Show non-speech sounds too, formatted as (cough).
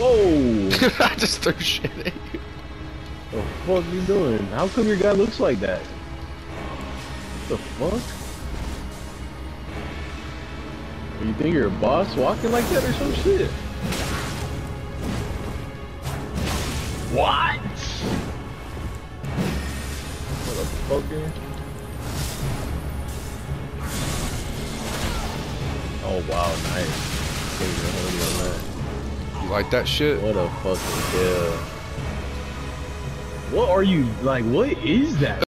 Whoa! (laughs) I just threw shit at you. the fuck you doing? How come your guy looks like that? What the fuck? You think you're a boss walking like that or some shit? What? Motherfucker. Oh wow, nice. Like that shit? What a fucking hell. What are you like? What is that?